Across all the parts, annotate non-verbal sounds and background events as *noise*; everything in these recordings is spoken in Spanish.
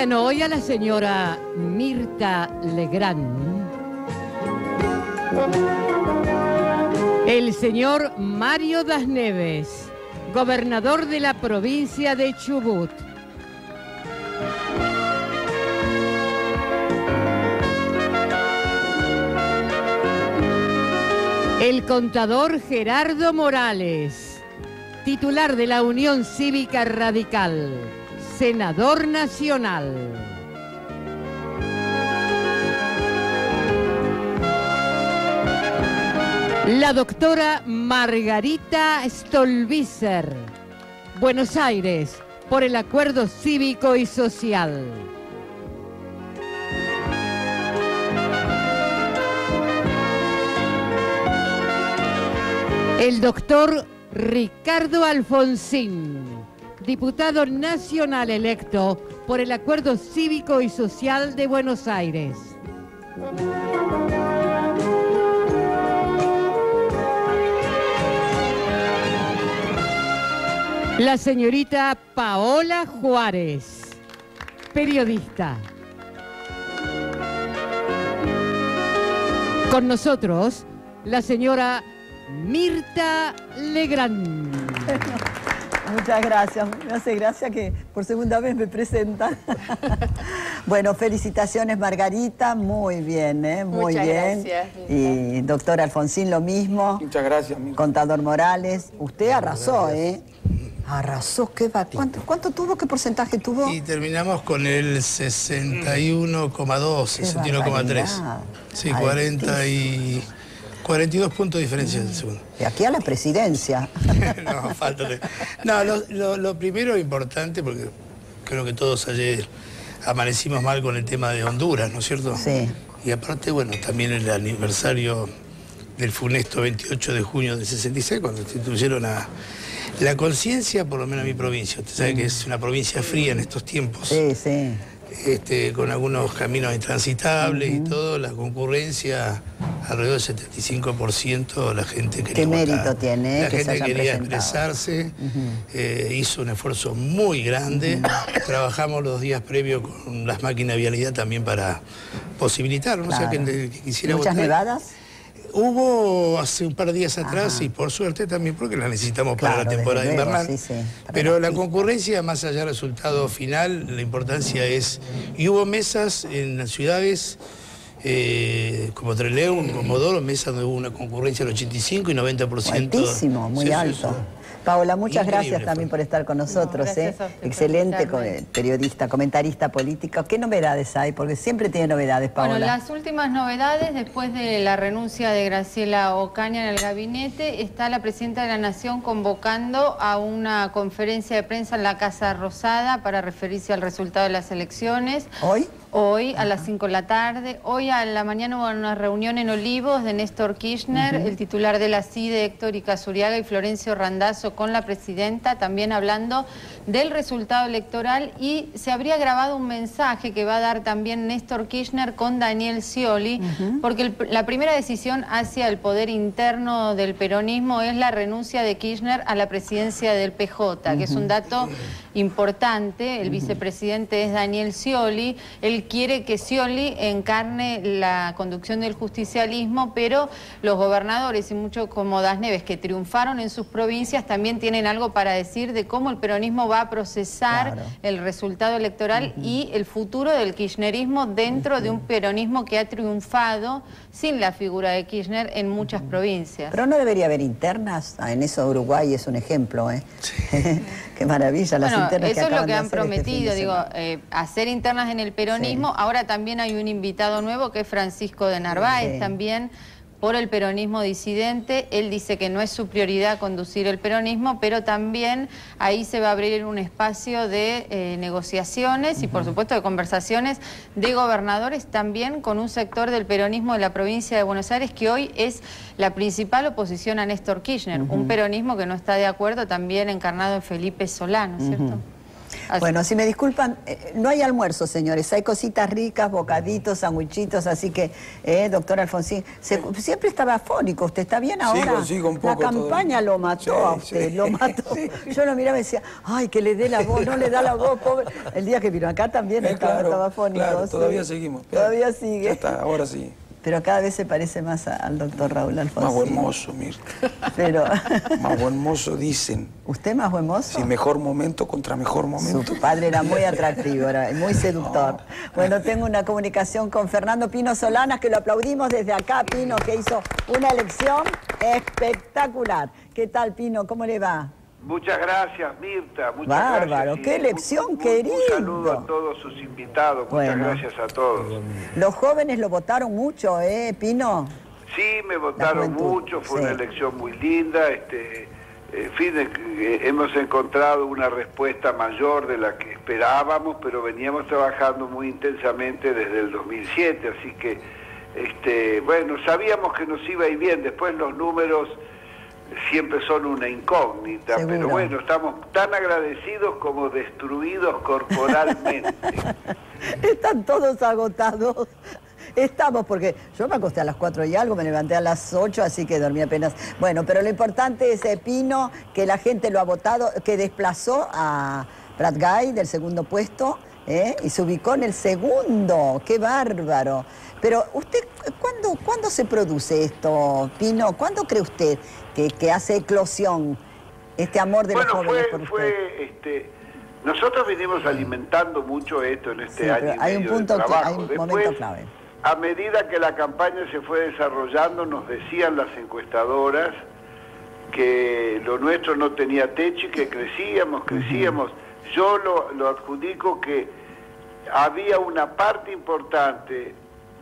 Invitan hoy a la señora Mirta Legrand. El señor Mario Das Neves, gobernador de la provincia de Chubut. El contador Gerardo Morales, titular de la Unión Cívica Radical, senador nacional. La doctora Margarita Stolbizer, Buenos Aires, por el Acuerdo Cívico y Social. El doctor Ricardo Alfonsín, diputado nacional electo por el Acuerdo Cívico y Social de Buenos Aires. La señorita Paola Juárez, periodista. Con nosotros, la señora Mirta Legrand. *laughs* Muchas gracias, me hace gracia que por segunda vez me presentan. *laughs* bueno, felicitaciones Margarita, muy bien, ¿eh? muy Muchas bien. gracias, y doctor Alfonsín lo mismo. Muchas gracias. Contador Morales, usted arrasó, ¿eh? Arrasó, ¿qué va? ¿Cuánto, cuánto tuvo? ¿Qué porcentaje tuvo? Y terminamos con el 61,2, 61,3. barbaridad. Sí, 40 y 42 puntos de diferencia del segundo. De aquí a la presidencia. *laughs* no, falta No, lo, lo- lo primero importante, porque creo que todos ayer amanecimos mal con el tema de Honduras, ¿no es cierto? Sí. Y aparte, bueno, también el aniversario del funesto 28 de junio del 66, cuando instituyeron a la conciencia, por lo menos en mi provincia. Usted sabe que es una provincia fría en estos tiempos. Sí, sí. Este, con algunos caminos intransitables y todo, la concurrencia alrededor del 75% la gente quería Qué votar. mérito tiene, La que gente quería presentado. expresarse, eh, hizo un esfuerzo muy grande. Trabajamos los días previos con las máquinas de vialidad también para posibilitar, ¿no? O sea, Claro. que, que quisiera ¿Muchas votar. nevadas? Hubo hace un par de días atrás y por suerte también porque la necesitamos para la temporada luego, invernal. sí, sí, Pero la concurrencia, más allá del resultado final, la importancia es... Y hubo mesas en las ciudades eh, como Trelew, como Comodoro, mesas donde hubo una concurrencia del 85 y 90%. Altísimo, muy sí, alto. Paola, muchas Increíble gracias también por estar con nosotros. ¿eh? usted Excelente periodista, comentarista político. ¿Qué novedades hay? Porque siempre tiene novedades, Paola. Bueno, las últimas novedades, después de la renuncia de Graciela Ocaña en el gabinete, está la presidenta de la Nación convocando a una conferencia de prensa en la Casa Rosada para referirse al resultado de las elecciones. ¿Hoy? Hoy a las 5 de la tarde. Hoy a la mañana hubo una reunión en Olivos de Néstor Kirchner, el titular de la CIDE, Héctor Icazuriaga y Florencio Randazzo con la presidenta, también hablando del resultado electoral. Y se habría grabado un mensaje que va a dar también Néstor Kirchner con Daniel Scioli, porque el- la primera decisión hacia el poder interno del peronismo es la renuncia de Kirchner a la presidencia del PJ, que es un dato importante. El vicepresidente es Daniel Scioli. Él quiere que Scioli encarne la conducción del justicialismo, pero los gobernadores y muchos como Das Neves que triunfaron en sus provincias también tienen algo para decir de cómo el peronismo va a procesar Claro. el resultado electoral y el futuro del kirchnerismo dentro de un peronismo que ha triunfado sin la figura de Kirchner en muchas provincias. Pero no debería haber internas. Ah, en eso Uruguay es un ejemplo, ¿eh? *laughs* Qué maravilla, las Bueno, internas eso que es lo que han este prometido, digo, eh, hacer internas en el peronismo. Ahora también hay un invitado nuevo que es Francisco de Narváez, Sí. también por el peronismo disidente. Él dice que no es su prioridad conducir el peronismo, pero también ahí se va a abrir un espacio de eh, negociaciones y por supuesto de conversaciones de gobernadores también con un sector del peronismo de la provincia de Buenos Aires que hoy es la principal oposición a Néstor Kirchner, un peronismo que no está de acuerdo también encarnado en Felipe Solano, ¿cierto? Bueno, si me disculpan, eh, no hay almuerzo, señores. Hay cositas ricas, bocaditos, sandwichitos, así que, eh, doctor Alfonsín, siempre estaba afónico. ¿Usted está bien ahora? Sí, un poco La campaña lo mató a usted, lo mató. *laughs* Yo lo miraba y decía, ay, que le dé la voz, no le da la voz, pobre. El día que vino acá también eh, estaba, estaba afónico. Claro, todavía seguimos. Todavía sigue. Ya está, ahora sí. Pero cada vez se parece más al doctor Raúl Alfonsín. Más buen mozo, Mirta. Pero... *laughs* más buen mozo, dicen. ¿Usted más buen mozo? Sí, mejor momento contra mejor momento. Su padre era muy atractivo, era muy seductor. Bueno, tengo una comunicación con Fernando Pino Solanas, que lo aplaudimos desde acá, Pino, que hizo una elección espectacular. ¿Qué tal, Pino? ¿Cómo le va? Muchas gracias, Mirta. Muchas Bárbaro, qué elección, querido. Un saludo a todos sus invitados. Muchas gracias a todos. Los jóvenes lo votaron mucho, ¿eh, Pino? Sí, me votaron mucho. Fue una elección muy linda. Este, en fin, eh, hemos encontrado una respuesta mayor de la que esperábamos, pero veníamos trabajando muy intensamente desde el 2007. Así que, este, bueno, sabíamos que nos iba a ir bien. Después los números siempre son una incógnita, pero bueno, estamos tan agradecidos como destruidos corporalmente. *laughs* Están todos agotados. Estamos, porque yo me acosté a las 4 y algo, me levanté a las 8, así que dormí apenas. Bueno, pero lo importante es, Pino, que la gente lo ha votado, que desplazó a Brad Guy del segundo puesto ¿eh? y se ubicó en el segundo. ¡Qué bárbaro! Pero usted, ¿cuándo, ¿cuándo se produce esto, Pino? ¿Cuándo cree usted que, hace eclosión este amor de los jóvenes por Fue, este, nosotros vinimos alimentando mucho esto en este año hay un punto de hay un momento clave. A medida que la campaña se fue desarrollando, nos decían las encuestadoras que lo nuestro no tenía techo y que crecíamos, crecíamos. Yo lo, lo adjudico que había una parte importante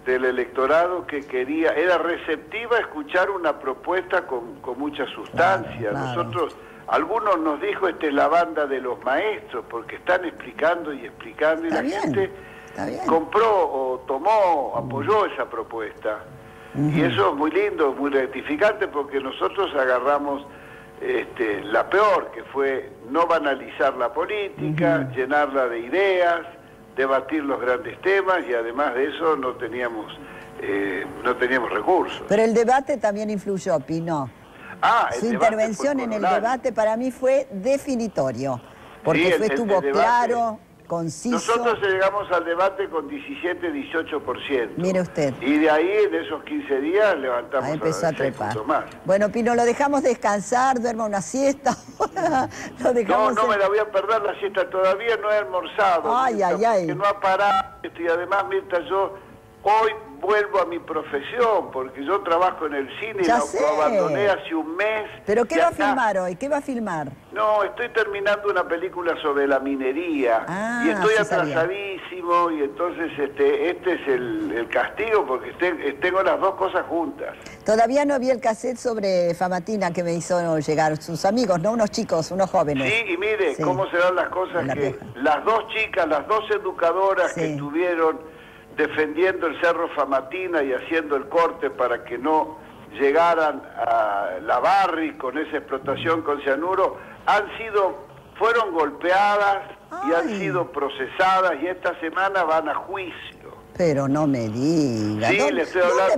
del electorado que quería, era receptiva a escuchar una propuesta con, con mucha sustancia. Nosotros, algunos nos dijo, esta es la banda de los maestros, porque están explicando y explicando y la gente compró o tomó, apoyó esa propuesta. Y eso es muy lindo, muy rectificante, porque nosotros agarramos este, la peor, que fue no banalizar la política, llenarla de ideas, debatir los grandes temas y además de eso no teníamos, eh, no teníamos recursos. Pero el debate también influyó, Pino. Ah, Su intervención en el debate para mí fue definitorio, porque fue, estuvo claro, nosotros llegamos al debate con 17, 18%. Mire usted. Y de ahí, en esos 15 días, levantamos empezó a, trepar. Más. Bueno, Pino, lo dejamos descansar, duerma una siesta. *laughs* no, no me la voy a perder la siesta, todavía no he almorzado. Ay, ay, ay. Que no ha parado. Y además, mientras yo hoy vuelvo a mi profesión, porque yo trabajo en el cine y lo, abandoné hace un mes. ¿Pero qué va a filmar hoy? ¿Qué va a filmar? No, estoy terminando una película sobre la minería ah, y estoy atrasadísimo y entonces este este es el, castigo porque tengo las dos cosas juntas. Todavía no vi el cassette sobre Famatina que me hizo llegar sus amigos, ¿no? Unos chicos, unos jóvenes. Sí, y mire cómo se dan las cosas que las dos chicas, las dos educadoras que estuvieron defendiendo el Cerro Famatina y haciendo el corte para que no llegaran a la Barri con esa explotación con cianuro, han sido, fueron golpeadas y han sido procesadas y esta semana van a juicio. Pero no me diga. ¿Dónde,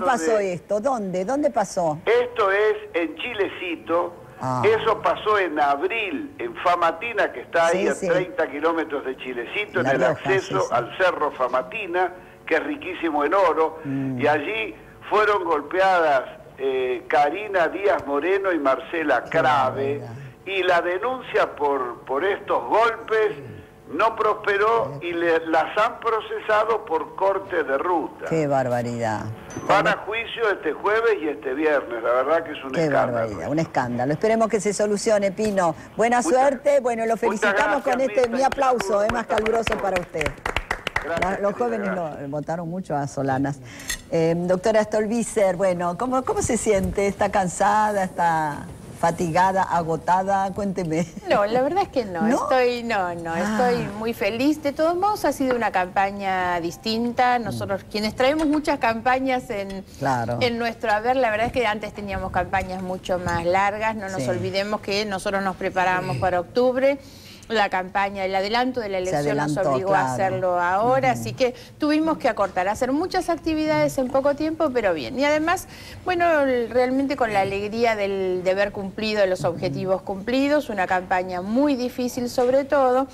pasó esto? ¿Dónde? ¿Dónde pasó? Esto es en Chilecito. Ah. Eso pasó en abril, en Famatina, que está ahí a 30 kilómetros de Chilecito, en el acceso al Cerro Famatina que es riquísimo en oro, mm. y allí fueron golpeadas eh, Karina Díaz Moreno y Marcela Crave, y la denuncia por, por estos golpes no prosperó y las han procesado por corte de ruta. Qué barbaridad. Van a juicio este jueves y este viernes, la verdad que es un Qué escándalo. barbaridad, un escándalo. Esperemos que se solucione, Pino. Buena suerte, bueno, lo felicitamos con este, mi aplauso, es más caluroso para usted los jóvenes lo, votaron mucho a Solanas. Eh, doctora Stolbizer, bueno, ¿cómo, ¿cómo se siente? ¿Está cansada? ¿Está fatigada, agotada? Cuénteme. No, la verdad es que no. Estoy, no, no, estoy ah. muy feliz. De todos modos, ha sido una campaña distinta. Nosotros, quienes traemos muchas campañas en, en nuestro haber, la verdad es que antes teníamos campañas mucho más largas. No nos olvidemos que nosotros nos preparábamos para octubre la campaña, el adelanto de la elección nos obligó a hacerlo ahora, así que tuvimos que acortar, hacer muchas actividades en poco tiempo, pero bien. Y además, bueno, realmente con la alegría del deber cumplido, de los objetivos cumplidos, una campaña muy difícil sobre todo,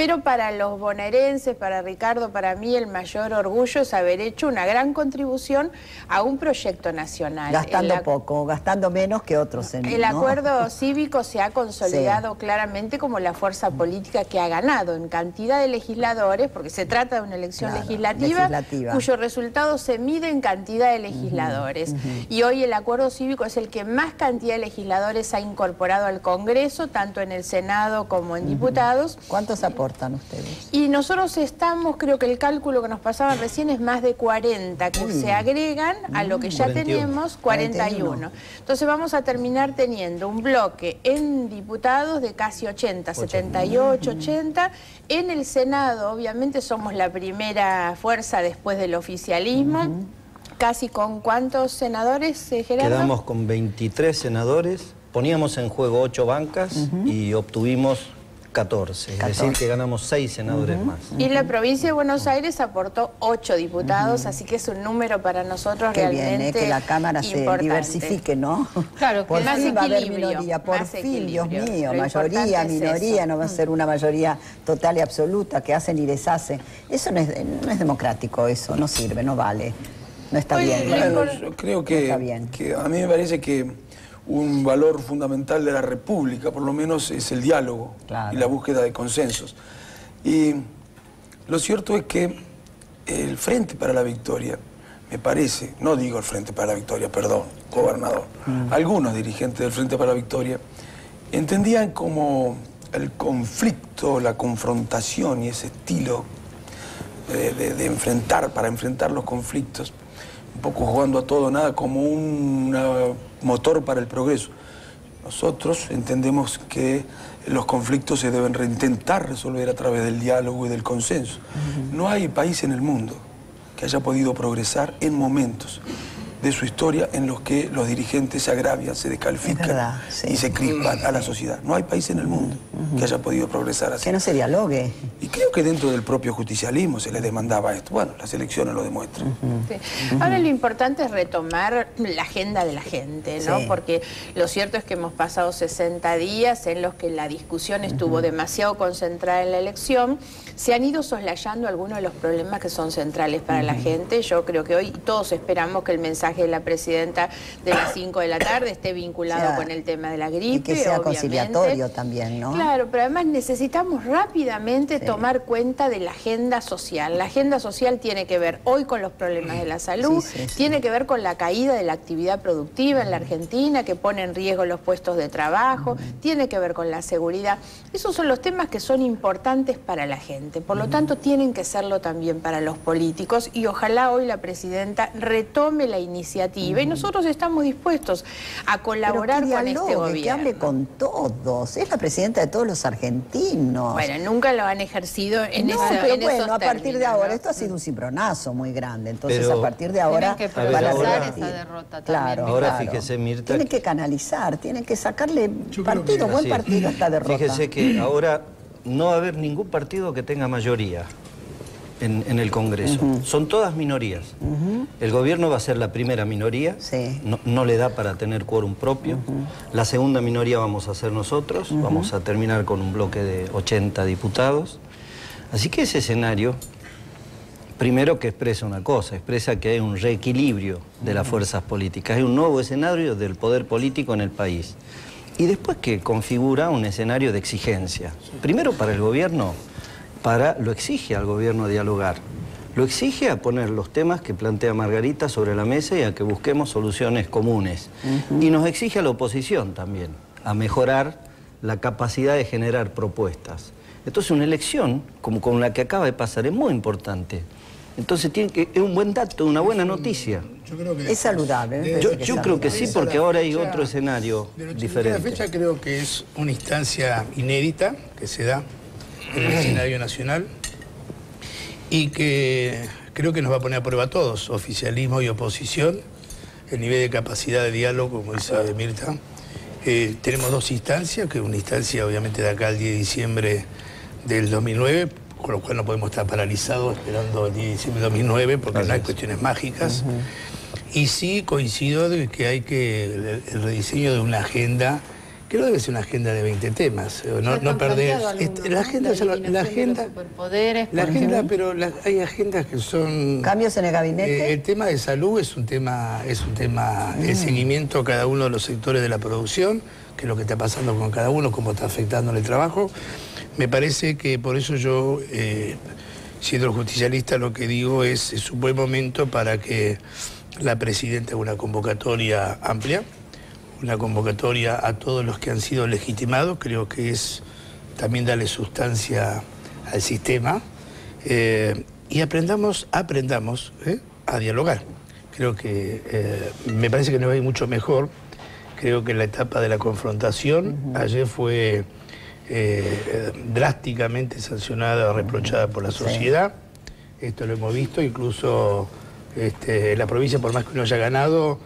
pero para los bonaerenses, para Ricardo, para mí el mayor orgullo es haber hecho una gran contribución a un proyecto nacional. Gastando poco, gastando menos que otros. En, el acuerdo cívico se ha consolidado claramente como la fuerza política que ha ganado en cantidad de legisladores, porque se trata de una elección legislativa, cuyo resultado se mide en cantidad de legisladores. Y hoy el acuerdo cívico es el que más cantidad de legisladores ha incorporado al Congreso, tanto en el Senado como en diputados. ¿Cuántos aportes? Ustedes? Y nosotros estamos, creo que el cálculo que nos pasaba recién es más de 40 que se agregan a lo que ya tenemos, 41. Entonces vamos a terminar teniendo un bloque en diputados de casi 80, 78, 80. En el Senado, obviamente, somos la primera fuerza después del oficialismo. Casi con cuántos senadores, eh, Gerardo? Quedamos con 23 senadores, poníamos en juego 8 bancas y obtuvimos 14, es decir, que ganamos 6 senadores más. Y la provincia de Buenos Aires aportó 8 diputados, así que es un número para nosotros Qué realmente bien, ¿eh? que la Cámara se diversifique, ¿no? Claro, por más fin va a haber minoría, por fin, Dios mío, mayoría, minoría, no va a ser una mayoría total y absoluta que hacen y deshacen. Eso no es, no es democrático, eso no sirve, no vale, no está bien. yo creo que, que a mí me parece que un valor fundamental de la República, por lo menos es el diálogo y la búsqueda de consensos. Y lo cierto es que el Frente para la Victoria, me parece, no digo el Frente para la Victoria, perdón, gobernador, mm. algunos dirigentes del Frente para la Victoria entendían como el conflicto, la confrontación y ese estilo de enfrentar, para enfrentar los conflictos, un poco jugando a todo nada como un motor para el progreso. Nosotros entendemos que los conflictos se deben reintentar resolver a través del diálogo y del consenso. No hay país en el mundo que haya podido progresar en momentos de su historia en los que los dirigentes se agravian, se descalifican y se crispan a la sociedad. No hay país en el mundo que haya podido progresar así. Que no se dialogue. Y creo que dentro del propio justicialismo se le demandaba esto. Bueno, las elecciones lo demuestran. Ahora lo importante es retomar la agenda de la gente, ¿no? Porque lo cierto es que hemos pasado 60 días en los que la discusión estuvo demasiado concentrada en la elección. Se han ido soslayando algunos de los problemas que son centrales para la gente. Yo creo que hoy todos esperamos que el mensaje de la presidenta de las 5 de la tarde esté vinculado con el tema de la gripe. Y que sea conciliatorio también, ¿no? Claro, pero además necesitamos rápidamente tomar cuenta de la agenda social. La agenda social tiene que ver hoy con los problemas de la salud, tiene que ver con la caída de la actividad productiva en la Argentina, que pone en riesgo los puestos de trabajo, tiene que ver con la seguridad. Esos son los temas que son importantes para la gente. Por lo tanto, tienen que serlo también para los políticos y ojalá hoy la presidenta retome la iniciativa iniciativa y nosotros estamos dispuestos a colaborar con este gobierno. Que hable con todos, es la presidenta de todos los argentinos. Bueno, nunca lo han ejercido en, no, pero bueno, a partir de ahora, esto ha sido un cimbronazo muy grande, entonces a partir de ahora... Tienen que procesar esa derrota claro, Ahora fíjese Mirta... Tienen que canalizar, tienen que sacarle partido, buen partido a esta derrota. Fíjese que ahora no va a haber ningún partido que tenga mayoría en, el Congreso. Son todas minorías. El gobierno va a ser la primera minoría, no, le da para tener quórum propio. La segunda minoría vamos a ser nosotros, vamos a terminar con un bloque de 80 diputados. Así que ese escenario, primero que expresa una cosa, expresa que hay un reequilibrio de las fuerzas políticas, hay un nuevo escenario del poder político en el país. Y después que configura un escenario de exigencia. Primero para el gobierno, para, lo exige al gobierno dialogar. Lo exige a poner los temas que plantea Margarita sobre la mesa y a que busquemos soluciones comunes. Y nos exige a la oposición también, a mejorar la capacidad de generar propuestas. Entonces una elección, como con la que acaba de pasar, es muy importante. Entonces tiene que, es un buen dato, una buena noticia. es saludable. Yo, creo que sí, porque ahora hay otro escenario diferente. La fecha creo que es una instancia inédita que se da en el escenario nacional y que creo que nos va a poner a prueba a todos, oficialismo y oposición, el nivel de capacidad de diálogo, como dice Mirta, Eh, tenemos dos instancias, que una instancia obviamente de acá al 10 de diciembre del 2009, con lo cual no podemos estar paralizados esperando el 10 de diciembre del 2009 porque no hay cuestiones mágicas. Y sí coincido de que hay que el rediseño de una agenda que no debe ser una agenda de 20 temas, no, no perder... Este, la agenda, la, agenda, la agenda, pero hay agendas que son... ¿Cambios en el gabinete? Eh, el tema de salud es un tema, es un tema, el mm. seguimiento a cada uno de los sectores de la producción, que es lo que está pasando con cada uno, cómo está afectando el trabajo. Me parece que por eso yo, eh, siendo justicialista, lo que digo es, es un buen momento para que la presidenta haga una convocatoria amplia, una convocatoria a todos los que han sido legitimados, creo que es también darle sustancia al sistema eh, y aprendamos, aprendamos eh, a dialogar. Creo que eh, me parece que nos va a ir mucho mejor. Creo que la etapa de la confrontación ayer fue drásticamente sancionada, reprochada por la sociedad. Esto lo hemos visto, incluso este, la provincia, por más que uno haya ganado,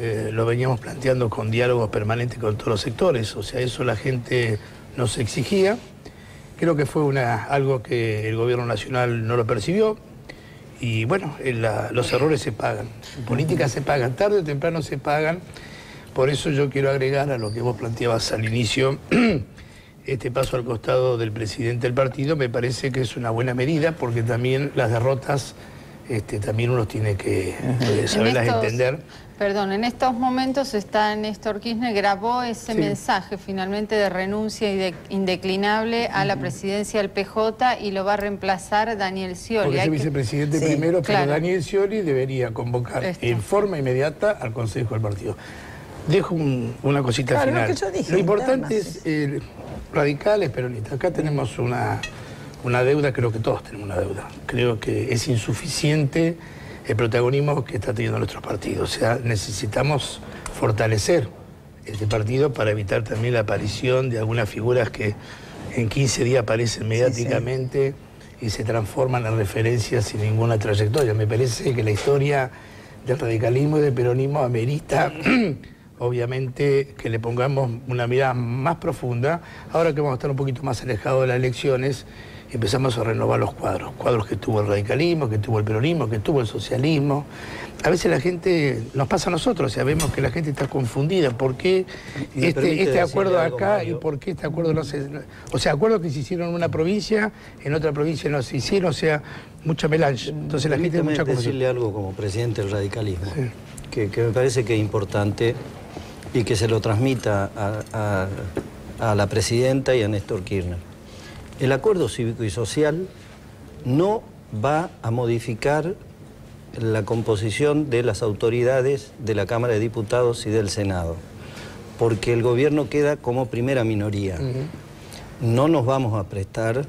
eh, lo veníamos planteando con diálogos permanentes con todos los sectores, o sea, eso la gente nos exigía. Creo que fue una, algo que el gobierno nacional no lo percibió y bueno, los errores se pagan. En política se pagan, tarde o temprano se pagan. Por eso yo quiero agregar a lo que vos planteabas al inicio, *clears throat* este paso al costado del presidente del partido me parece que es una buena medida porque también las derrotas este, también uno tiene que saberlas entender. Perdón, en estos momentos está Néstor Kirchner, grabó ese mensaje finalmente de renuncia indeclinable a la presidencia del PJ y lo va a reemplazar Daniel Scioli. Porque es vicepresidente primero, pero Daniel Scioli debería convocar en forma inmediata al Consejo del Partido. Dejo una cosita final. Lo, importante es eh, radicales, peronistas. Acá tenemos una, una deuda, creo que todos tenemos una deuda. Creo que es insuficiente el protagonismo que está teniendo nuestro partido. O sea, necesitamos fortalecer este partido para evitar también la aparición de algunas figuras que en 15 días aparecen mediáticamente y se transforman en referencias sin ninguna trayectoria. Me parece que la historia del radicalismo y del peronismo amerita, *clears throat* obviamente, que le pongamos una mirada más profunda. Ahora que vamos a estar un poquito más alejados de las elecciones, empezamos a renovar los cuadros, cuadros que tuvo el radicalismo, que tuvo el peronismo, que tuvo el socialismo. A veces la gente, nos pasa a nosotros, sabemos que la gente está confundida, ¿por qué este, este acuerdo acá y por qué este acuerdo no se... O sea, acuerdos que se hicieron en una provincia, en otra provincia no se hicieron, o sea, mucha melange. Entonces la gente mucha decirle algo como presidente del radicalismo, que, me parece que es importante y que se lo transmita a la presidenta y a Néstor Kirchner. El acuerdo cívico y social no va a modificar la composición de las autoridades de la Cámara de Diputados y del Senado, porque el gobierno queda como primera minoría. No nos vamos a prestar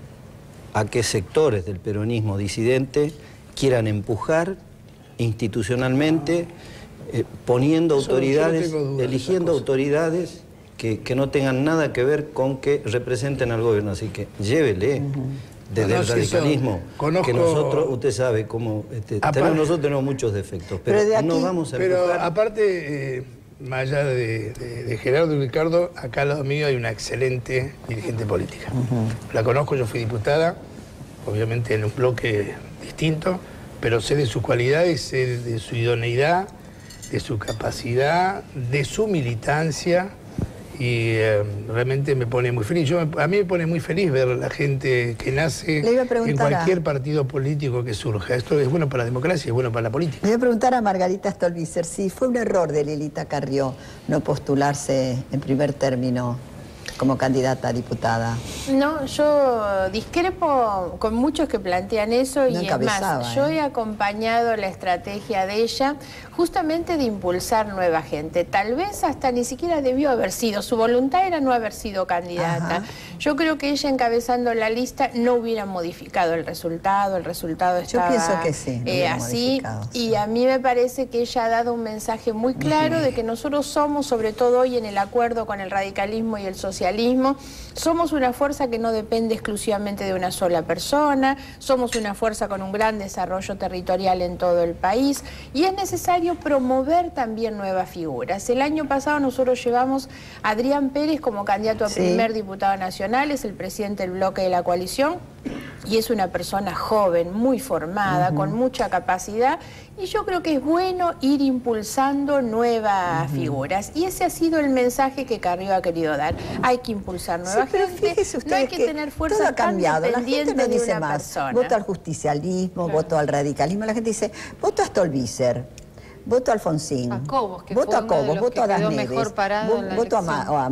a que sectores del peronismo disidente quieran empujar institucionalmente, eh, poniendo autoridades, eligiendo autoridades que, no tengan nada que ver con que representen al gobierno. Así que llévele. Desde el radicalismo, que nosotros, usted sabe cómo, este, tenemos, nosotros tenemos muchos defectos, pero, no vamos a Pero aparte, eh, más allá de, Gerardo y Ricardo, acá al lado mío hay una excelente dirigente política. La conozco, yo fui diputada, obviamente en un bloque distinto, pero sé de sus cualidades, sé de su idoneidad, de su capacidad, de su militancia, y eh, realmente me pone muy feliz. Yo, a mí me pone muy feliz ver la gente que nace en cualquier partido político que surja. Esto es bueno para la democracia, es bueno para la política. Le voy a preguntar a Margarita Stolbizer si fue un error de Lilita Carrió no postularse en primer término como candidata a diputada? No, yo discrepo con muchos que plantean eso y es más, yo ¿eh? he acompañado la estrategia de ella justamente de impulsar nueva gente. Tal vez hasta ni siquiera debió haber sido, su voluntad era no haber sido candidata. Yo creo que ella encabezando la lista no hubiera modificado el resultado, el resultado estaba Yo pienso que sí, eh, así y a mí me parece que ella ha dado un mensaje muy claro de que nosotros somos, sobre todo hoy en el acuerdo con el radicalismo y el socialismo, socialismo. Somos una fuerza que no depende exclusivamente de una sola persona, somos una fuerza con un gran desarrollo territorial en todo el país. Y es necesario promover también nuevas figuras. El año pasado nosotros llevamos a Adrián Pérez como candidato a primer diputado nacional, es el presidente del bloque de la coalición y es una persona joven, muy formada, con mucha capacidad y yo creo que es bueno ir impulsando nuevas figuras y ese ha sido el mensaje que Carrillo ha querido dar. Hay que impulsar nuevas pero no hay que, tener fuerza todo ha cambiado. La gente no dice más, voto al justicialismo, voto al radicalismo, la gente dice, voto a Stolbizer voto a Alfonsín, voto a Cobos, voto a Das voto a,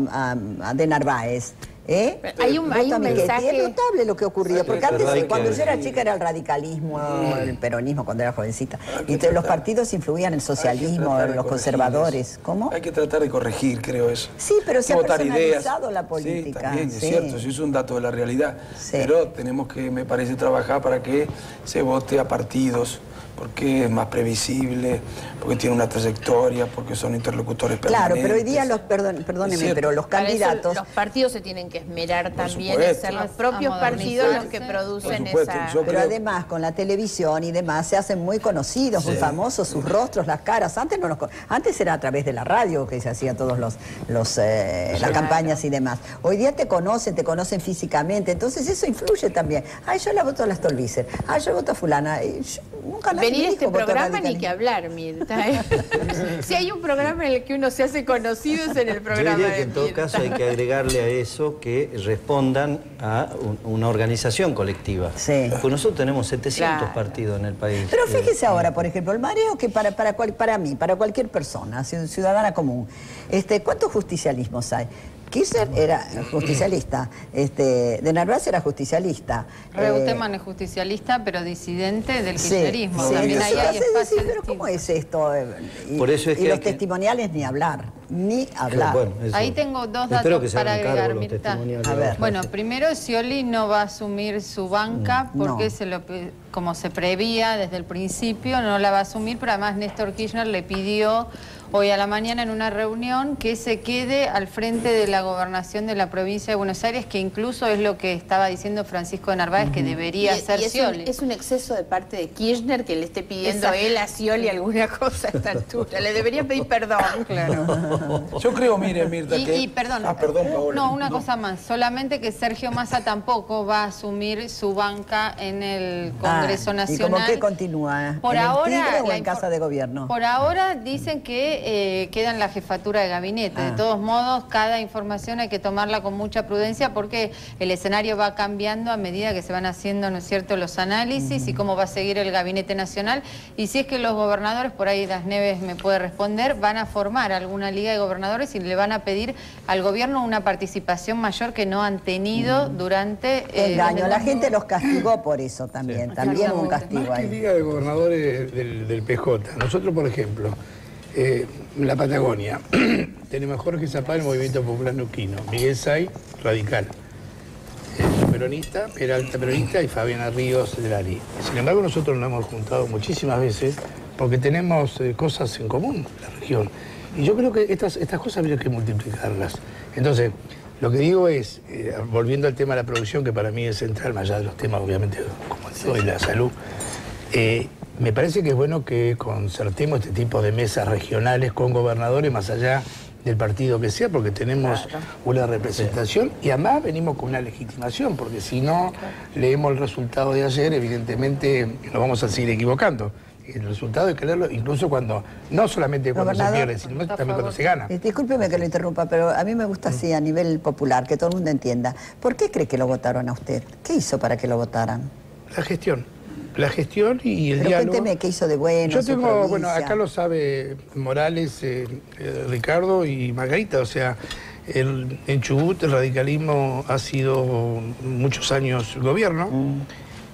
a, De Narváez. ¿Eh? Hay un, hay un mensaje... Es notable lo que ocurrió, porque antes, cuando yo era chica, era el radicalismo, el peronismo, cuando era jovencita. Y entonces los partidos influían en el socialismo, los conservadores. ¿Cómo? Hay que tratar de corregir, creo eso. Sí, pero se ha personalizado la política. Sí, también, es cierto, eso es un dato de la realidad. Pero tenemos que, me parece, trabajar para que se vote a partidos porque es más previsible, porque tiene una trayectoria, porque son interlocutores permanentes. Claro, pero hoy día, los, perdón, perdóneme, pero los candidatos... los partidos se tienen que esmerar también en ser los propios partidos los que producen esa... Pero además, con la televisión y demás, se hacen muy conocidos, muy famosos, sus rostros, las caras. Antes no antes era a través de la radio que se hacía todos los, los eh, las campañas y demás. Hoy día te conocen, te conocen físicamente, entonces eso influye también. Ay, yo la voto a la Stolbizer, ay, yo voto a fulana. Yo nunca venir a este programa ni que hablar, Mirta. ¿eh? *laughs* si hay un programa en el que uno se hace conocido es en el programa Yo diría que en todo caso hay que agregarle a eso que respondan a una organización colectiva. Sí. Porque nosotros tenemos 700 partidos en el país. Pero fíjese eh, ahora, por ejemplo, el mareo que para, para, para mí, para cualquier persona, ciudadana común, este, ¿cuántos justicialismos hay? Kirchner era justicialista, este, de Narváez era justicialista. Reutemann eh, es justicialista, pero disidente del kirchnerismo. También ahí hay pero ¿cómo es esto? Y, Por eso es y los testimoniales ni hablar, ni hablar. ahí tengo dos datos para agregar, Mirta. Bueno, primero Scioli no va a asumir su banca mm, porque se lo como se prevía desde el principio, no la va a asumir, pero además Néstor Kirchner le pidió hoy a la mañana en una reunión que se quede al frente de la gobernación de la provincia de Buenos Aires, que incluso es lo que estaba diciendo Francisco de Narváez, que debería ser Scioli. es un exceso de parte de Kirchner que le esté pidiendo a él a Scioli alguna cosa a esta altura. Le debería pedir perdón. *laughs* Claro. *laughs* Yo creo, mire, Mirta, que... Y perdón, ah, perdón no, una cosa más. Solamente que Sergio Massa tampoco va a asumir su banca en el Congreso. ¿Y cómo que continúa? Por ¿En ahora, o en Casa de Gobierno? Por ahora dicen que eh, queda en la jefatura de gabinete. De ah. todos modos, cada información hay que tomarla con mucha prudencia porque el escenario va cambiando a medida que se van haciendo, ¿no es cierto?, los análisis y cómo va a seguir el gabinete nacional. Y si es que los gobernadores, por ahí Das Neves me puede responder, van a formar alguna liga de gobernadores y le van a pedir al gobierno una participación mayor que no han tenido durante... Eh, Engaño, la gente los castigó por eso también. también un castigo ahí. Liga de Gobernadores del, PJ. Nosotros, por ejemplo, eh, la Patagonia, *clears throat* tenemos Jorge Zapata, el Movimiento Popular Nuquino, Miguel Say, radical, eh, peronista, Peralta peronista y Fabiana Ríos de Lari. Sin embargo, nosotros nos hemos juntado muchísimas veces porque tenemos eh, cosas en común, la región. Y yo creo que estas, estas cosas habría que multiplicarlas. Entonces, lo que digo es, eh, volviendo al tema de la producción, que para mí es central, más allá de los temas, obviamente, como digo, de la salud, me parece que es bueno que concertemos este tipo de mesas regionales con gobernadores, más allá del partido que sea, porque tenemos una representación y además venimos con una legitimación, porque si no leemos el resultado de ayer, evidentemente nos vamos a seguir equivocando el resultado hay que leerlo incluso cuando, no solamente cuando se pierde, sino también cuando se gana. Eh, discúlpeme que lo interrumpa, pero a mí me gusta así a nivel popular, que todo el mundo entienda. ¿Por qué cree que lo votaron a usted? ¿Qué hizo para que lo votaran? La gestión. La gestión y el Pero Cuénteme qué hizo de bueno. Yo tengo, bueno, acá lo sabe Morales, eh, eh, Ricardo y Margarita, o sea, en Chubut el radicalismo ha sido muchos años gobierno. Mm.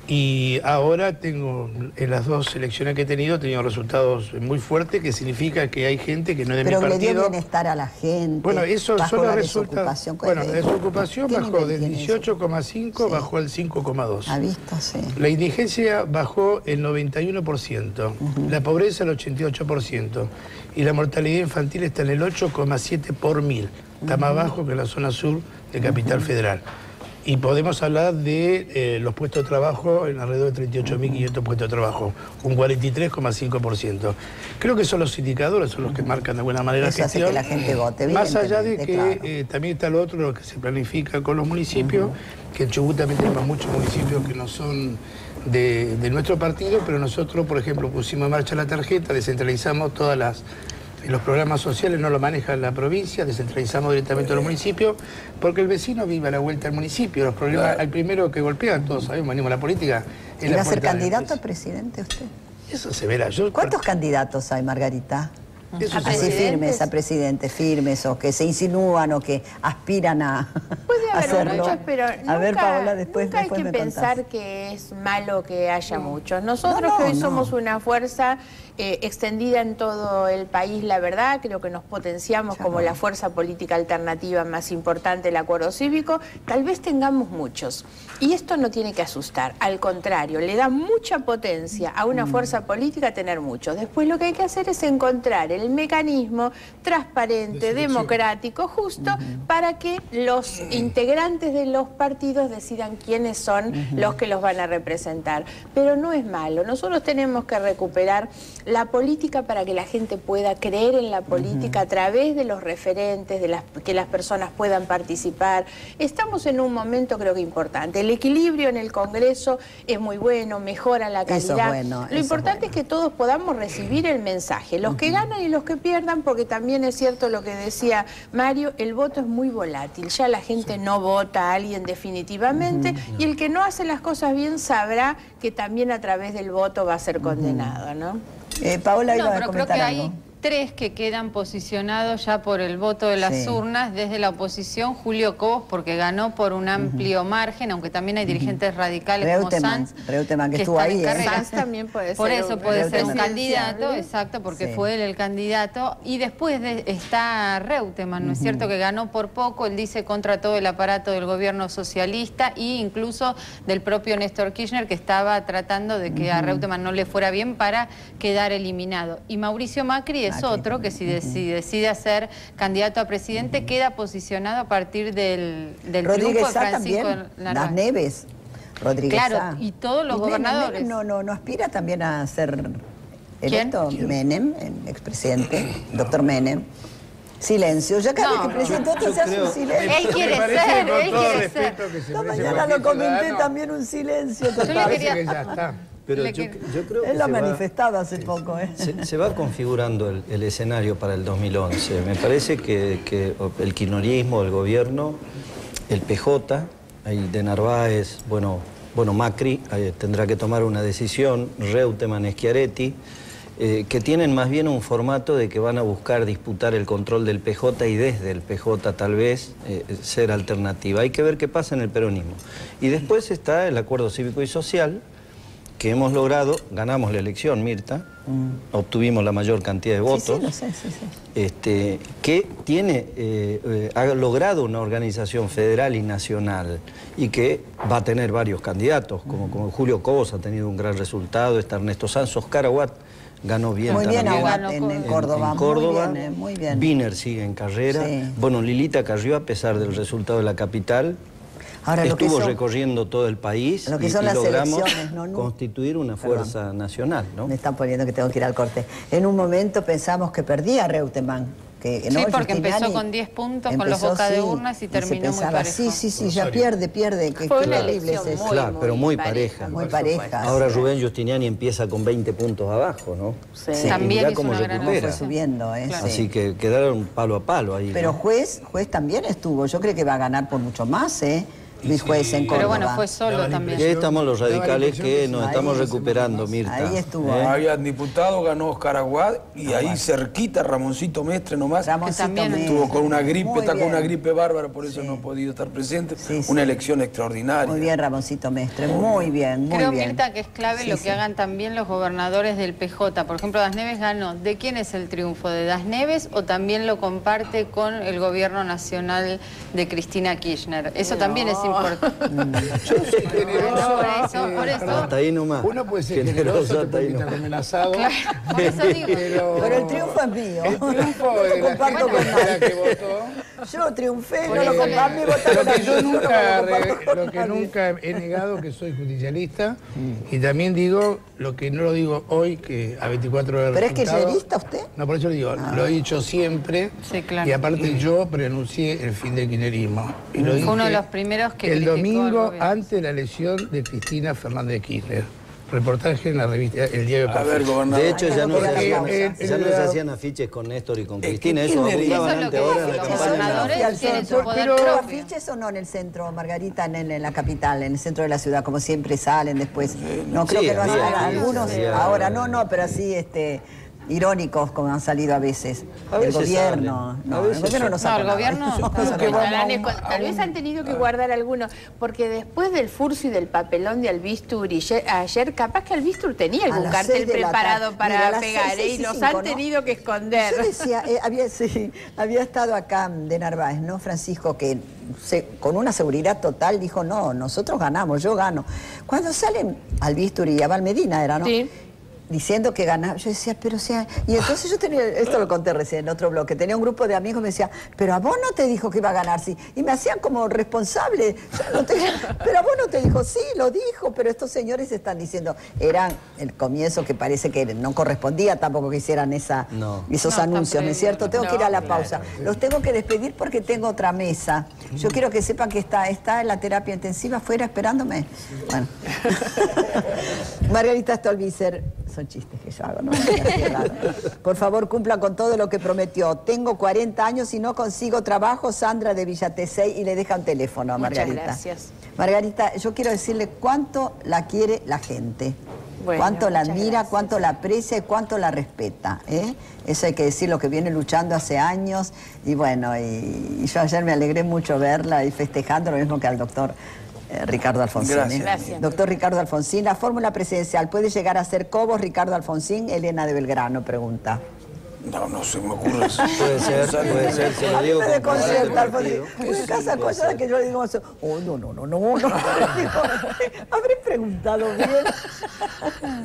Y ahora tengo, en las dos elecciones que he tenido, he tenido resultados muy fuertes, que significa que hay gente que no es de Pero mi partido. Pero le dio bienestar a la gente. Bueno, eso solo resulta... Bueno, la desocupación bajó del 18,5 bajó al 5,2. Ha visto, sí. La indigencia bajó el 91%, la pobreza el 88% y la mortalidad infantil está en el 8,7 por mil. Está más bajo que la zona sur de Capital Federal. Y podemos hablar de eh, los puestos de trabajo en alrededor de 38.500 puestos de trabajo, un 43,5%. Creo que son los indicadores, son los que marcan de alguna manera Eso hace que la gente vote Más allá de que eh, también está lo otro, lo que se planifica con los municipios, que en Chubut también tenemos muchos municipios que no son de, de nuestro partido, pero nosotros, por ejemplo, pusimos en marcha la tarjeta, descentralizamos todas las los programas sociales no lo maneja la provincia, descentralizamos directamente a los municipios, porque el vecino vive a la vuelta del municipio. Los problemas, al primero que golpean, todos sabemos, venimos a la política. ¿Y va a ser candidato a presidente usted? Eso se verá. ¿Cuántos candidatos hay, Margarita? Así firmes, a presidentes firmes, o que se insinúan o que aspiran a *laughs* Puede haber muchos, pero a ver, Paola, después, nunca hay que pensar que es malo que haya muchos. Nosotros que hoy somos una fuerza eh, extendida en todo el país, la verdad, creo que nos potenciamos como la fuerza política alternativa más importante del acuerdo cívico, tal vez tengamos muchos. Y esto no tiene que asustar, al contrario, le da mucha potencia a una mm. fuerza política tener muchos. Después lo que hay que hacer es encontrar el mecanismo transparente, democrático, justo, para que los integrantes de los partidos decidan quiénes son los que los van a representar. Pero no es malo, nosotros tenemos que recuperar la política para que la gente pueda creer en la política a través de los referentes, de las, que las personas puedan participar. Estamos en un momento creo que importante. El equilibrio en el Congreso es muy bueno, mejora la calidad. Lo importante es, que todos podamos recibir el mensaje, los que ganan y los que pierdan, porque también es cierto lo que decía Mario, el voto es muy volátil. Ya la gente no vota a alguien definitivamente y el que no hace las cosas bien sabrá que también a través del voto va a ser condenado, ¿no? Eh, Paola iba a comentar algo tres que quedan posicionados ya por el voto de las urnas desde la oposición, Julio Cobos porque ganó por un amplio margen, aunque también hay dirigentes radicales como Sanz Reutemann, que, estuvo ahí. ¿eh? Sanz también puede ser Por eso puede ser un candidato, exacto, porque fue él el candidato. Y después está Reutemann, ¿no es cierto? Que ganó por poco, él dice contra todo el aparato del gobierno socialista e incluso del propio Néstor Kirchner que estaba tratando de que a Reutemann no le fuera bien para quedar eliminado. Y Mauricio Macri es es otro que si, decide ser candidato a presidente queda posicionado a partir del, del Rodríguez de Francisco Las Neves. Rodríguez Claro, y todos los gobernadores. no, no, no aspira también a ser electo Menem, el expresidente, doctor Menem. Silencio, ya cada vez que presentó otro se hace un silencio. Él quiere ser, él quiere ser. Esta mañana lo comenté también un silencio total. que ya está. Pero yo, creo que Él lo ha manifestado hace poco. ¿eh? Se, va configurando el, escenario para el 2011. Me parece que, el kirchnerismo, el gobierno, el PJ, ahí de Narváez, bueno, bueno Macri tendrá que tomar una decisión, Reutemann, Schiaretti, eh, que tienen más bien un formato de que van a buscar disputar el control del PJ y desde el PJ tal vez eh, ser alternativa. Hay que ver qué pasa en el peronismo. Y después está el acuerdo cívico y social, que hemos logrado, ganamos la elección, Mirta, mm. obtuvimos la mayor cantidad de votos, Este, que tiene, eh, eh, ha logrado una organización federal y nacional y que va a tener varios candidatos, como, como Julio Cobos ha tenido un gran resultado, está Ernesto Sanz, Oscar Aguat ganó bien muy bien en, en, Córdoba, Córdoba. Muy bien, muy bien. Biner sigue en carrera. Bueno, Lilita Carrió, a pesar del resultado de la capital, Estuvo recorriendo todo el país y, logramos constituir una fuerza nacional. ¿no? Me están poniendo que tengo que ir al corte. En un momento pensamos que perdía Reutemann. Que, sí, porque empezó con 10 puntos con los boca de urnas y terminó muy parejo. Sí, sí, sí, ya pierde, pierde. Que, Fue una elección muy, Claro, pero muy pareja. Muy pareja. Ahora Rubén Justiniani empieza con 20 puntos abajo, ¿no? Sí. También es una gran fue subiendo, ¿eh? Así que quedaron palo a palo ahí. Pero juez, juez también estuvo. Yo creo que va a ganar por mucho más, ¿eh? Luis Juez en Córdoba. Pero bueno, fue solo también. Y ahí estamos los radicales que nos estamos recuperando, Mirta. Ahí estuvo. ¿Eh? Había diputado, ganó Oscar Aguad y ahí cerquita Ramoncito Mestre nomás. Ramoncito también estuvo con una gripe, está con una gripe bárbara, por eso no ha podido estar presente. una elección extraordinaria. Muy bien, Ramoncito Mestre, muy bien, muy Creo, bien. Mirta, que es clave lo que hagan también los gobernadores del PJ. Por ejemplo, Das Neves ganó. ¿De quién es el triunfo? ¿De Das Neves o también lo comparte con el gobierno nacional de Cristina Kirchner? Eso también es importante. Yo soy generoso. por eso, por eso. Hasta ahí nomás. Uno puede ser generoso, te puede quitar amenazado. Claro, por eso digo. Pero, pero el triunfo es mío. El triunfo de la comparto gente con nadie. que votó. Yo triunfé, no lo le- mi votaron Lo a que yo no nunca, lo que nadie. nunca he negado que soy justicialista y también digo lo que no lo digo hoy, que a 24 horas ¿Pero es resultado- kirchnerista usted? No, por eso lo digo, lo he dicho siempre. Sí, claro. Y aparte yo preanuncié el fin del kirchnerismo. Y lo Fue dije uno de los primeros que El domingo antes de la elección de Cristina Fernández de Kirchner. Reportaje en la revista El Diario A ver, gobernador. De hecho, ya no, se hacían, el- el- ya no se el- hacían afiches con Néstor y con Cristina. Eso ¿quién lo lo antes ahora en la los campaña. pero afiches o no en el centro, Margarita, en, en la capital, en el centro de la ciudad, como siempre salen después. No creo Sí, que hacían sí, algunos, ahora no, no, pero así este irónicos como han salido a veces. A el gobierno, no, el gobierno no No, saca el gobierno *laughs* No Tal vez han tenido que guardar algunos, porque después del furcio y del papelón de Albistur y ye- ayer, capaz que Albistur tenía algún cartel la preparado para Mira, pegar seis, ¿eh? seis y y los cinco, han ¿no? tenido que esconder. Yo decía, eh, había, sí, había estado acá de Narváez, ¿no, Francisco? Que se- con una seguridad total dijo, no, nosotros ganamos, yo gano. Cuando salen al Bisturi y a Valmedina era, ¿no? Sí. Diciendo que ganaba, yo decía, pero o sea, y entonces yo tenía, esto lo conté recién en otro bloque, tenía un grupo de amigos que me decía, pero a vos no te dijo que iba a ganar, sí, y me hacían como responsable, Yo no te- *laughs* pero a vos no te dijo, sí, lo dijo, pero estos señores están diciendo, eran el comienzo que parece que no correspondía tampoco que hicieran esa, No. esos No, anuncios, ¿no es cierto? Tengo que ir a la pausa. Los tengo que despedir porque tengo otra mesa. Yo quiero que sepan que está, está en la terapia intensiva afuera esperándome. Bueno. *laughs* Margarita Stolbizer, son chistes que yo hago, ¿no? *laughs* Por favor, cumpla con todo lo que prometió. Tengo 40 años y no consigo trabajo, Sandra de Villatesey, y le deja un teléfono a Muchas Margarita. gracias. Margarita, yo quiero decirle cuánto la quiere la gente. Bueno, cuánto la muchas admira, gracias. cuánto la aprecia y cuánto la respeta. ¿eh? Eso hay que decir, lo que viene luchando hace años. Y bueno, y, y yo ayer me alegré mucho verla y festejando lo mismo que al doctor Ricardo Alfonsín. Gracias. ¿eh? Gracias. Doctor Ricardo Alfonsín, la fórmula presidencial puede llegar a ser Cobos, Ricardo Alfonsín, Elena de Belgrano, pregunta. No, no se me ocurre *laughs* eso. Puede ser, puede ser, se A lo mí digo con casa cosas que yo le digo, oh, no, no, no, no, *laughs* Habré preguntado bien. *laughs*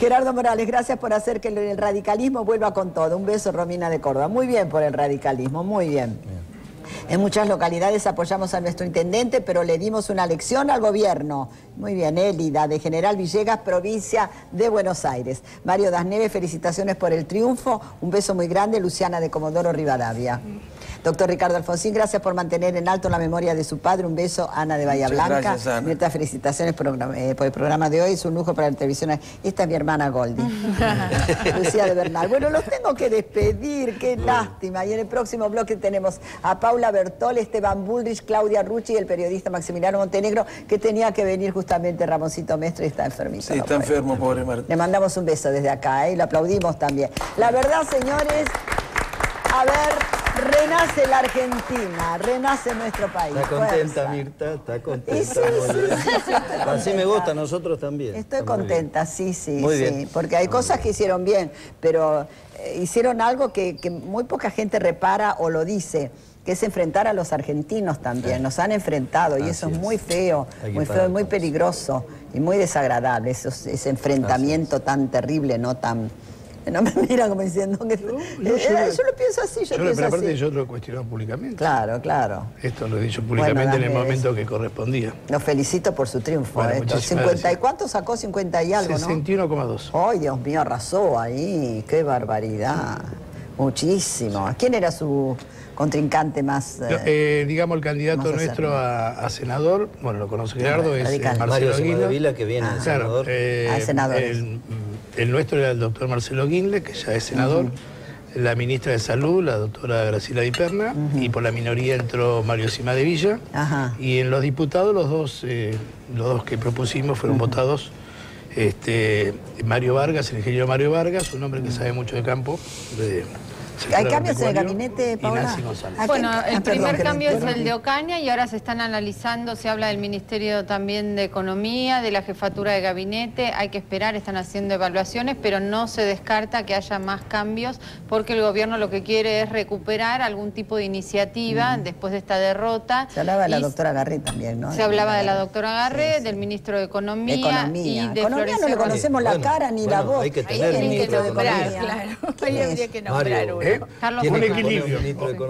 Gerardo Morales, gracias por hacer que el radicalismo vuelva con todo. Un beso, Romina de Córdoba. Muy bien por el radicalismo, muy bien. En muchas localidades apoyamos a nuestro intendente, pero le dimos una lección al gobierno. Muy bien, Élida, de General Villegas, provincia de Buenos Aires. Mario Dasneve, felicitaciones por el triunfo. Un beso muy grande, Luciana de Comodoro Rivadavia. Doctor Ricardo Alfonsín, gracias por mantener en alto la memoria de su padre. Un beso, Ana de Bahía Muchas Blanca. gracias, Ana. Felicitaciones por, eh, por el programa de hoy. Es un lujo para la televisión. Esta es mi hermana Goldie. *laughs* Lucía de Bernal. Bueno, los tengo que despedir, qué lástima. Y en el próximo bloque tenemos a Paula Bertol, Esteban Bullrich, Claudia Rucci y el periodista Maximiliano Montenegro, que tenía que venir justamente Ramoncito Mestre y está enfermito. Sí, no está enfermo, pobre Martín. Le mandamos un beso desde acá ¿eh? y lo aplaudimos también. La verdad, señores, a ver, renace la Argentina, renace nuestro país. Está contenta, Fuerza. Mirta, está Y contenta. sí, muy sí, sí, sí, Así me contenta. gusta, nosotros también. Estoy muy bien. contenta, sí, sí, Muy sí, bien. porque hay cosas que hicieron bien, pero eh, hicieron algo que, que muy poca gente repara o lo dice, que es enfrentar a los argentinos también. Nos han enfrentado y eso es es. muy feo, muy feo y muy eso. peligroso y muy desagradable, esos- ese enfrentamiento tan terrible, no tan... No me *laughs* miran como diciendo que... no, Eh, yo eh, lo- yo lo pienso así, yo, Yo, lo- pienso pero aparte así. yo lo he cuestionado públicamente. Claro, claro. Esto lo he dicho públicamente en el momento que correspondía. Los felicito por su triunfo. Bueno, eh. 50 ¿Y cuánto sacó? 50 y algo, ¿no? 61,2. Ay, Dios mío, arrasó ahí. Qué barbaridad. Muchísimo. ¿Quién era su contrincante más? eh, No, eh, digamos, el candidato a nuestro a, a senador, bueno, lo conoce Gerardo, es Radical. Marcelo Mario Guinle. Somadevila, que viene Claro, senador. eh, Ah, senadores. el, el nuestro era el doctor Marcelo Guinle, que ya es senador. la ministra de Salud, la doctora Graciela Diperna, y por la minoría entró Mario Sima de Villa. Y en los diputados, los dos, eh, los dos que propusimos fueron votados. Este, Mario Vargas, el ingeniero Mario Vargas, un hombre que sabe mucho de campo, de, ¿Hay cambios en el gabinete, Paola? Bueno, el ah, primer cambio es el de Ocaña y ahora se están analizando, se habla del Ministerio también de Economía, de la jefatura de gabinete, hay que esperar, están haciendo evaluaciones, pero no se descarta que haya más cambios porque el gobierno lo que quiere es recuperar algún tipo de iniciativa después de esta derrota. Se hablaba de la doctora Garré también, ¿no? Se hablaba de la doctora Garré, del ministro de Economía, Economía. y de Economía no le conocemos la cara ni la voz. Hay que tener ministro de Economía. Claro, hay que nombrar uno. ¿Eh? un equilibrio.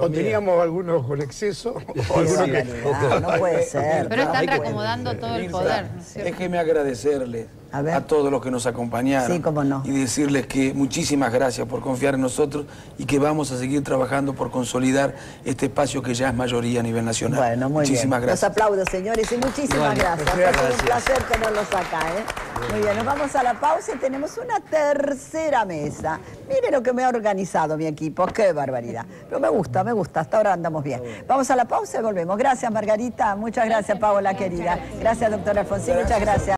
O teníamos algunos con exceso, o algunos que... no, no puede ser. Pero están reacomodando todo el poder. Déjeme agradecerle a, todos los que nos acompañaron. Sí, cómo no. Y decirles que muchísimas gracias por confiar en nosotros y que vamos a seguir trabajando por consolidar este espacio que ya es mayoría a nivel nacional. Bueno, muy muchísimas gracias. Los aplaudo, señores, y muchísimas gracias. Ha un placer tenerlos acá. ¿eh? Muy bien, nos vamos a la pausa y tenemos una tercera mesa. Miren lo que me ha organizado mi equipo, qué barbaridad. Pero me gusta, me gusta, hasta ahora andamos bien. Vamos a la pausa y volvemos. Gracias, Margarita. Muchas gracias, Paola, querida. Gracias, doctora Alfonsín. Muchas gracias.